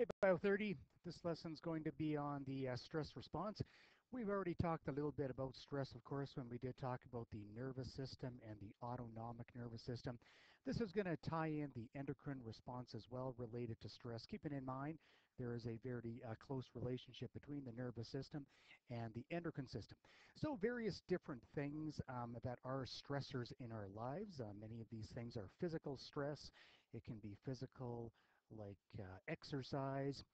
Hey, Bio 30, this lesson is going to be on the uh, stress response. We've already talked a little bit about stress, of course, when we did talk about the nervous system and the autonomic nervous system. This is going to tie in the endocrine response as well related to stress. Keeping in mind, there is a very uh, close relationship between the nervous system and the endocrine system. So various different things um, that are stressors in our lives. Uh, many of these things are physical stress. It can be physical like uh, exercise,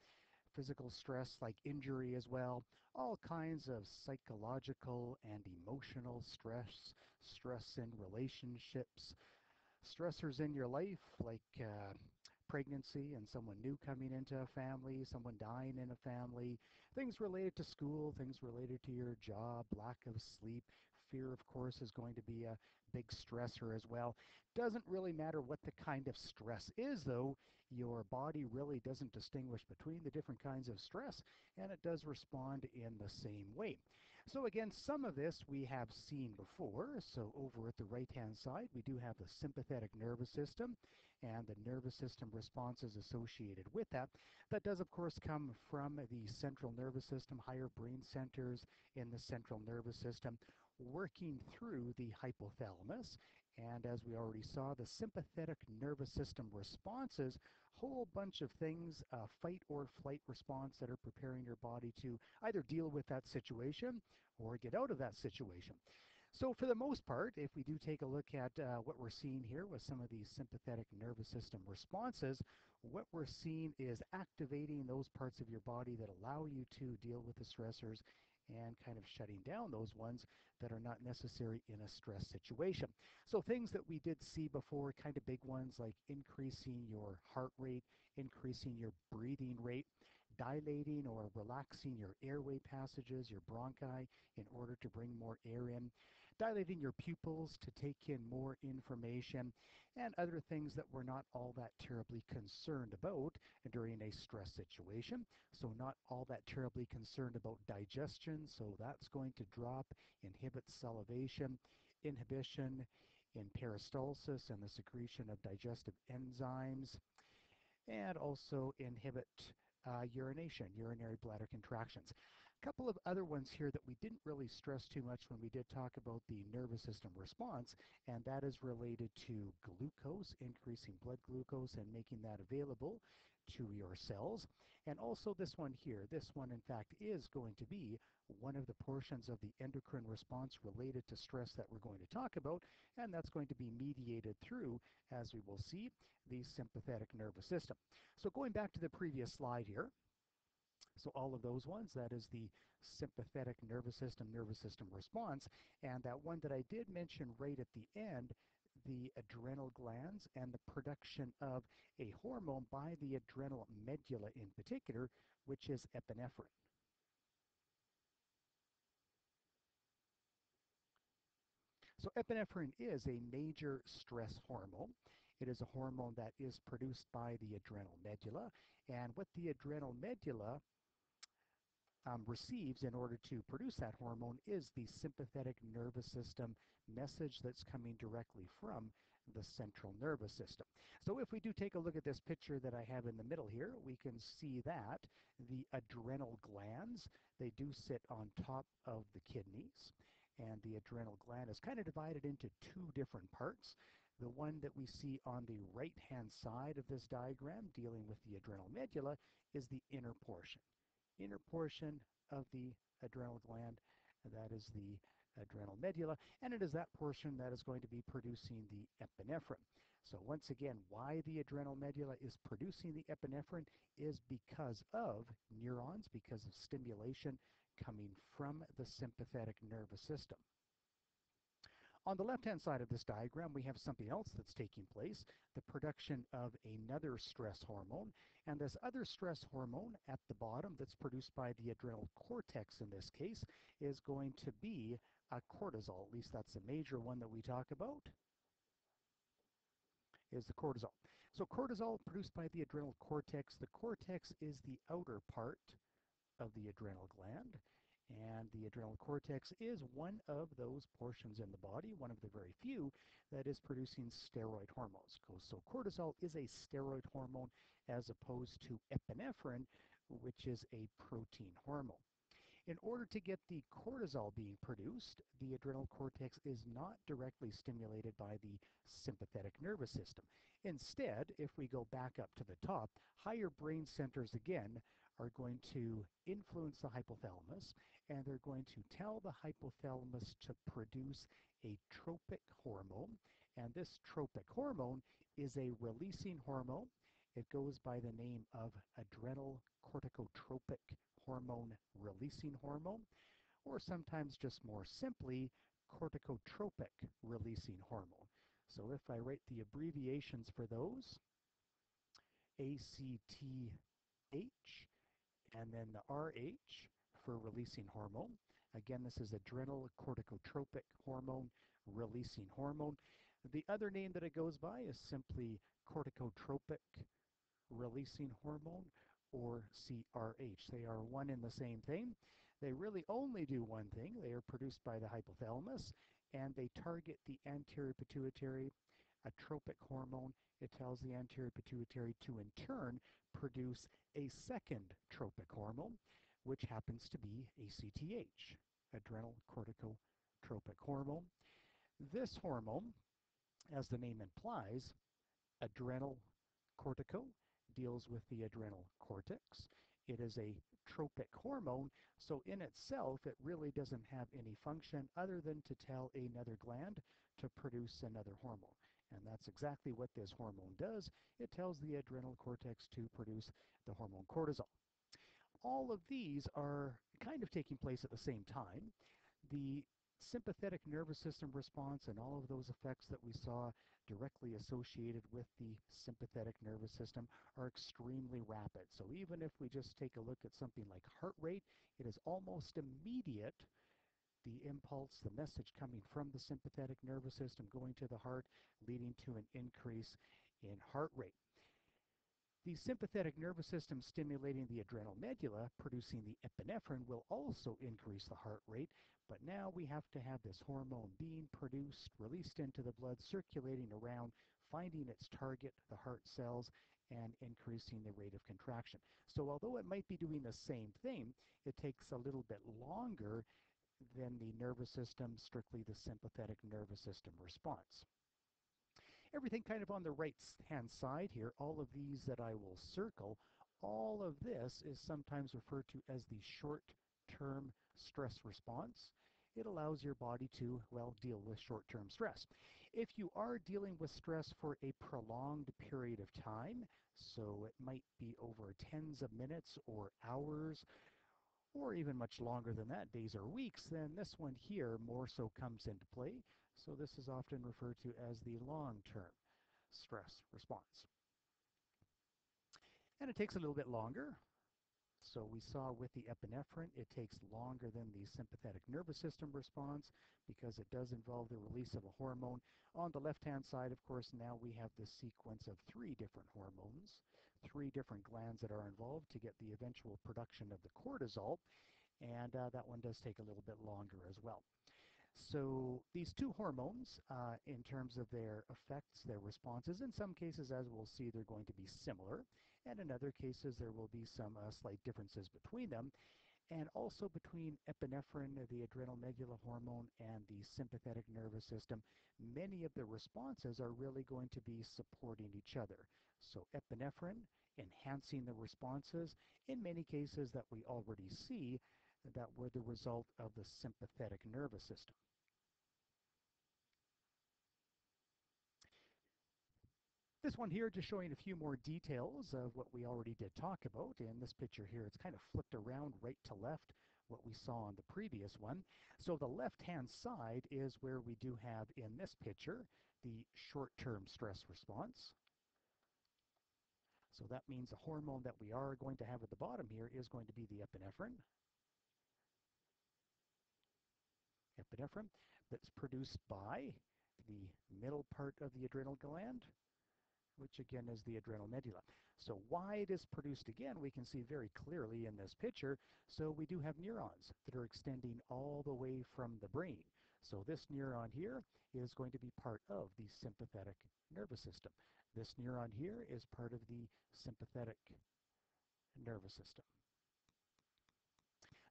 physical stress like injury as well, all kinds of psychological and emotional stress, stress in relationships, stressors in your life like uh, pregnancy and someone new coming into a family, someone dying in a family, things related to school, things related to your job, lack of sleep, fear, of course, is going to be a big stressor as well. Doesn't really matter what the kind of stress is, though, your body really doesn't distinguish between the different kinds of stress, and it does respond in the same way. So again, some of this we have seen before. So over at the right-hand side, we do have the sympathetic nervous system and the nervous system responses associated with that. That does, of course, come from the central nervous system, higher brain centers in the central nervous system, working through the hypothalamus. And as we already saw, the sympathetic nervous system responses, whole bunch of things, a fight or flight response that are preparing your body to either deal with that situation or get out of that situation. So for the most part, if we do take a look at uh, what we're seeing here with some of these sympathetic nervous system responses, what we're seeing is activating those parts of your body that allow you to deal with the stressors and kind of shutting down those ones that are not necessary in a stress situation. So things that we did see before, kind of big ones like increasing your heart rate, increasing your breathing rate, dilating or relaxing your airway passages, your bronchi, in order to bring more air in, dilating your pupils to take in more information, and other things that we're not all that terribly concerned about during a stress situation. So not all that terribly concerned about digestion so that's going to drop, inhibit salivation, inhibition in peristalsis and the secretion of digestive enzymes, and also inhibit uh, urination, urinary bladder contractions. Couple of other ones here that we didn't really stress too much when we did talk about the nervous system response, and that is related to glucose, increasing blood glucose and making that available to your cells. And also this one here, this one in fact is going to be one of the portions of the endocrine response related to stress that we're going to talk about, and that's going to be mediated through, as we will see, the sympathetic nervous system. So going back to the previous slide here, so all of those ones, that is the sympathetic nervous system, nervous system response. And that one that I did mention right at the end, the adrenal glands and the production of a hormone by the adrenal medulla in particular, which is epinephrine. So epinephrine is a major stress hormone. It is a hormone that is produced by the adrenal medulla. And what the adrenal medulla um, receives in order to produce that hormone is the sympathetic nervous system message that's coming directly from the central nervous system. So if we do take a look at this picture that I have in the middle here, we can see that the adrenal glands, they do sit on top of the kidneys and the adrenal gland is kind of divided into two different parts. The one that we see on the right-hand side of this diagram dealing with the adrenal medulla is the inner portion inner portion of the adrenal gland. That is the adrenal medulla, and it is that portion that is going to be producing the epinephrine. So once again, why the adrenal medulla is producing the epinephrine is because of neurons, because of stimulation coming from the sympathetic nervous system. On the left-hand side of this diagram, we have something else that's taking place, the production of another stress hormone. And this other stress hormone at the bottom that's produced by the adrenal cortex in this case is going to be a cortisol. At least that's the major one that we talk about is the cortisol. So cortisol produced by the adrenal cortex. The cortex is the outer part of the adrenal gland. And the adrenal cortex is one of those portions in the body, one of the very few, that is producing steroid hormones. So cortisol is a steroid hormone, as opposed to epinephrine, which is a protein hormone. In order to get the cortisol being produced, the adrenal cortex is not directly stimulated by the sympathetic nervous system. Instead, if we go back up to the top, higher brain centers again are going to influence the hypothalamus and they're going to tell the hypothalamus to produce a tropic hormone. And this tropic hormone is a releasing hormone. It goes by the name of adrenal corticotropic hormone releasing hormone, or sometimes just more simply, corticotropic releasing hormone. So if I write the abbreviations for those, ACTH and then the RH for releasing hormone. Again, this is adrenal corticotropic hormone releasing hormone. The other name that it goes by is simply corticotropic releasing hormone or CRH. They are one and the same thing. They really only do one thing. They are produced by the hypothalamus and they target the anterior pituitary, a tropic hormone. It tells the anterior pituitary to in turn produce a second tropic hormone, which happens to be ACTH, adrenal corticotropic hormone. This hormone, as the name implies, adrenal cortico deals with the adrenal cortex. It is a tropic hormone, so in itself it really doesn't have any function other than to tell another gland to produce another hormone. And that's exactly what this hormone does. It tells the adrenal cortex to produce the hormone cortisol. All of these are kind of taking place at the same time. The sympathetic nervous system response and all of those effects that we saw directly associated with the sympathetic nervous system are extremely rapid. So even if we just take a look at something like heart rate, it is almost immediate the impulse, the message coming from the sympathetic nervous system going to the heart, leading to an increase in heart rate. The sympathetic nervous system stimulating the adrenal medulla, producing the epinephrine, will also increase the heart rate, but now we have to have this hormone being produced, released into the blood, circulating around, finding its target, the heart cells, and increasing the rate of contraction. So although it might be doing the same thing, it takes a little bit longer than the nervous system, strictly the sympathetic nervous system response. Everything kind of on the right hand side here, all of these that I will circle, all of this is sometimes referred to as the short-term stress response. It allows your body to, well, deal with short-term stress. If you are dealing with stress for a prolonged period of time, so it might be over tens of minutes or hours, or even much longer than that, days or weeks, then this one here more so comes into play. So this is often referred to as the long-term stress response. And it takes a little bit longer. So we saw with the epinephrine, it takes longer than the sympathetic nervous system response because it does involve the release of a hormone. On the left-hand side, of course, now we have this sequence of three different hormones, three different glands that are involved to get the eventual production of the cortisol, and uh, that one does take a little bit longer as well. So these two hormones, uh, in terms of their effects, their responses, in some cases, as we'll see, they're going to be similar, and in other cases, there will be some uh, slight differences between them, and also between epinephrine, the adrenal medulla hormone, and the sympathetic nervous system. Many of the responses are really going to be supporting each other. So epinephrine enhancing the responses, in many cases that we already see, that were the result of the sympathetic nervous system. This one here just showing a few more details of what we already did talk about. In this picture here, it's kind of flipped around right to left, what we saw on the previous one. So the left-hand side is where we do have in this picture the short-term stress response. So that means the hormone that we are going to have at the bottom here is going to be the epinephrine. Epinephrine that's produced by the middle part of the adrenal gland, which again is the adrenal medulla. So why it is produced again, we can see very clearly in this picture. So we do have neurons that are extending all the way from the brain. So this neuron here is going to be part of the sympathetic nervous system. This neuron here is part of the sympathetic nervous system.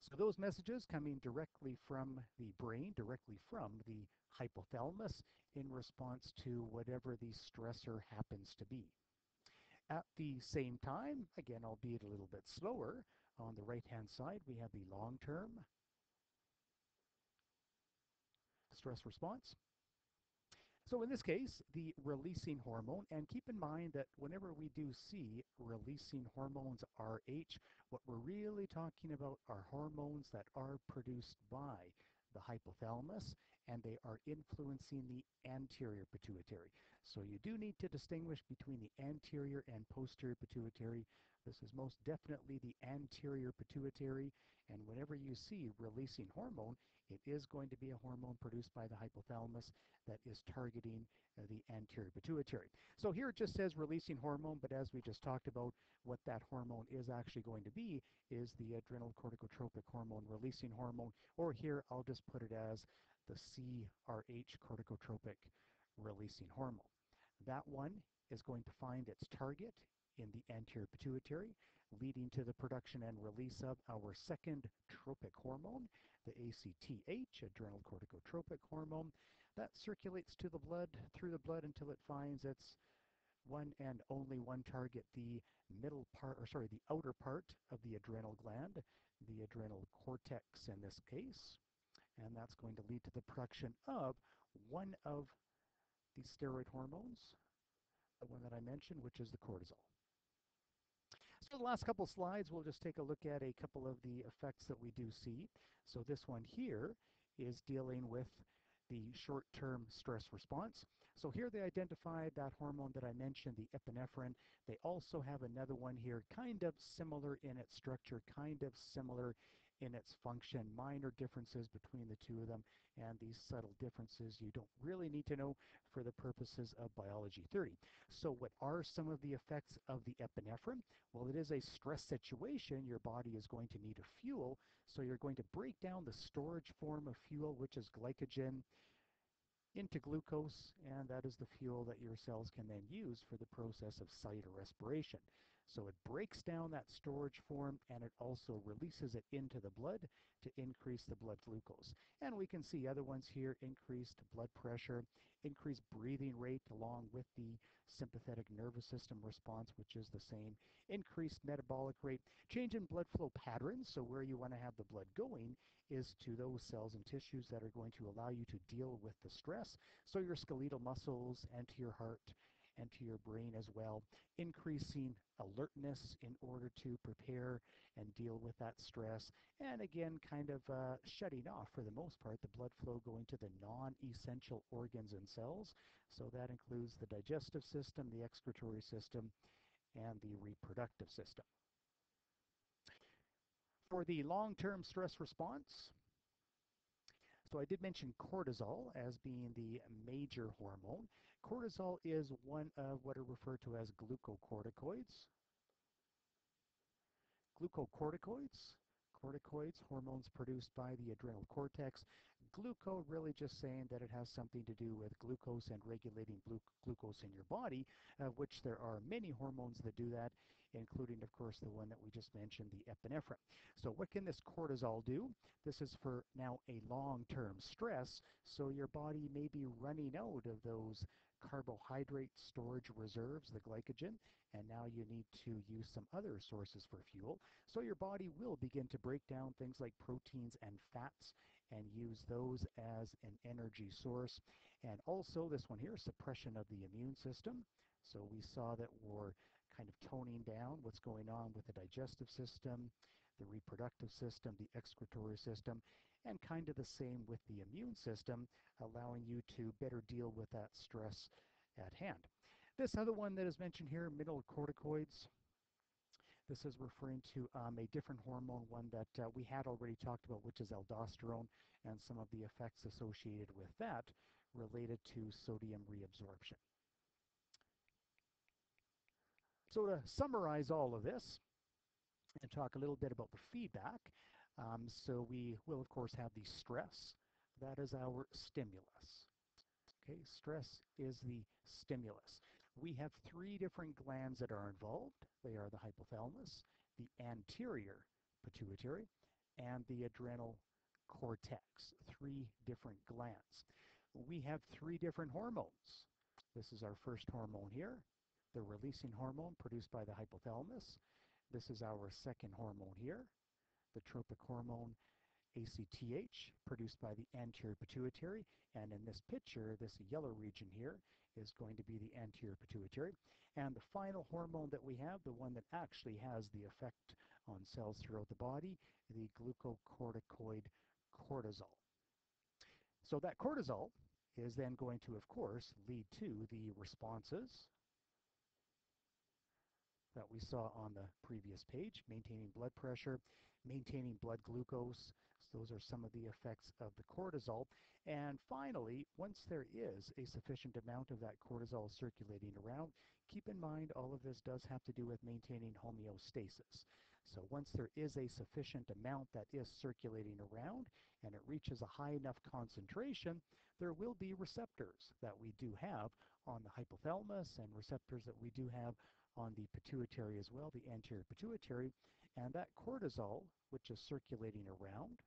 So those messages coming directly from the brain, directly from the hypothalamus in response to whatever the stressor happens to be. At the same time, again, albeit a little bit slower, on the right-hand side, we have the long-term stress response. So in this case, the releasing hormone, and keep in mind that whenever we do see releasing hormones RH, what we're really talking about are hormones that are produced by the hypothalamus and they are influencing the anterior pituitary. So you do need to distinguish between the anterior and posterior pituitary. This is most definitely the anterior pituitary and whenever you see releasing hormone, it is going to be a hormone produced by the hypothalamus that is targeting uh, the anterior pituitary. So here it just says releasing hormone, but as we just talked about, what that hormone is actually going to be is the adrenal corticotropic hormone releasing hormone, or here I'll just put it as the CRH corticotropic releasing hormone. That one is going to find its target in the anterior pituitary, leading to the production and release of our second tropic hormone, the ACTH, adrenal corticotropic hormone, that circulates to the blood, through the blood until it finds its one and only one target, the middle part, or sorry, the outer part of the adrenal gland, the adrenal cortex in this case, and that's going to lead to the production of one of the steroid hormones, the one that I mentioned, which is the cortisol. The last couple slides, we'll just take a look at a couple of the effects that we do see. So this one here is dealing with the short-term stress response. So here they identified that hormone that I mentioned, the epinephrine. They also have another one here, kind of similar in its structure, kind of similar in its function, minor differences between the two of them, and these subtle differences you don't really need to know for the purposes of biology 30. So what are some of the effects of the epinephrine? Well, it is a stress situation. Your body is going to need a fuel, so you're going to break down the storage form of fuel, which is glycogen, into glucose, and that is the fuel that your cells can then use for the process of cytorespiration. So it breaks down that storage form and it also releases it into the blood to increase the blood glucose. And we can see other ones here, increased blood pressure, increased breathing rate along with the sympathetic nervous system response, which is the same, increased metabolic rate, change in blood flow patterns, so where you want to have the blood going is to those cells and tissues that are going to allow you to deal with the stress, so your skeletal muscles and to your heart and to your brain as well, increasing alertness in order to prepare and deal with that stress. And again, kind of uh, shutting off, for the most part, the blood flow going to the non-essential organs and cells. So that includes the digestive system, the excretory system, and the reproductive system. For the long-term stress response, so I did mention cortisol as being the major hormone. Cortisol is one of what are referred to as glucocorticoids. Glucocorticoids, corticoids, hormones produced by the adrenal cortex. Gluco really just saying that it has something to do with glucose and regulating glucose in your body, of which there are many hormones that do that, including, of course, the one that we just mentioned, the epinephrine. So what can this cortisol do? This is for now a long-term stress, so your body may be running out of those carbohydrate storage reserves, the glycogen, and now you need to use some other sources for fuel. So your body will begin to break down things like proteins and fats and use those as an energy source. And also this one here, suppression of the immune system. So we saw that we're kind of toning down what's going on with the digestive system, the reproductive system, the excretory system, and kind of the same with the immune system, allowing you to better deal with that stress at hand. This other one that is mentioned here, mineralocorticoids, this is referring to um, a different hormone, one that uh, we had already talked about, which is aldosterone, and some of the effects associated with that related to sodium reabsorption. So to summarize all of this and talk a little bit about the feedback, um, so we will, of course, have the stress. That is our stimulus. Okay, stress is the stimulus. we have three different glands that are involved. They are the hypothalamus, the anterior pituitary, and the adrenal cortex, three different glands. We have three different hormones. This is our first hormone here, the releasing hormone produced by the hypothalamus. This is our second hormone here, the tropic hormone ACTH produced by the anterior pituitary. And in this picture this yellow region here is going to be the anterior pituitary. And the final hormone that we have the one that actually has the effect on cells throughout the body the glucocorticoid cortisol. So that cortisol is then going to of course lead to the responses that we saw on the previous page maintaining blood pressure maintaining blood glucose those are some of the effects of the cortisol. And finally, once there is a sufficient amount of that cortisol circulating around, keep in mind all of this does have to do with maintaining homeostasis. So once there is a sufficient amount that is circulating around and it reaches a high enough concentration, there will be receptors that we do have on the hypothalamus and receptors that we do have on the pituitary as well, the anterior pituitary. And that cortisol, which is circulating around,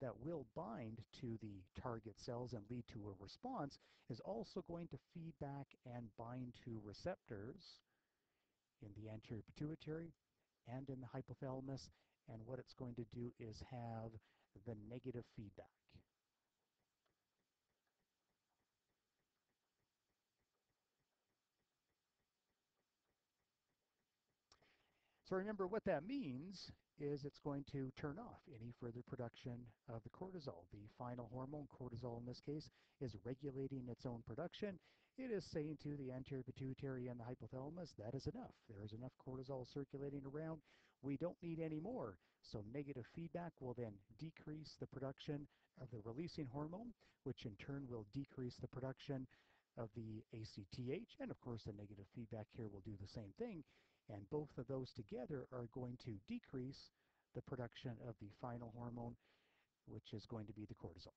that will bind to the target cells and lead to a response is also going to feed back and bind to receptors in the anterior pituitary and in the hypothalamus and what it's going to do is have the negative feedback. So remember what that means is it's going to turn off any further production of the cortisol. The final hormone, cortisol in this case, is regulating its own production. It is saying to the anterior pituitary and the hypothalamus, that is enough. There is enough cortisol circulating around. We don't need any more. So negative feedback will then decrease the production of the releasing hormone, which in turn will decrease the production of the ACTH. And of course, the negative feedback here will do the same thing. And both of those together are going to decrease the production of the final hormone, which is going to be the cortisol.